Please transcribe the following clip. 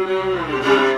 Música